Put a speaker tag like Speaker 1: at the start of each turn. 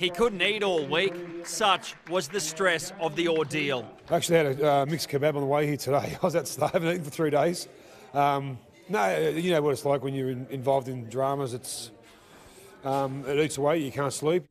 Speaker 1: He couldn't eat all week. Such was the stress of the ordeal.
Speaker 2: I actually had a uh, mixed kebab on the way here today. I was at starving haven't for three days. Um, no, you know what it's like when you're in, involved in dramas. It's um, it eats away. You can't sleep.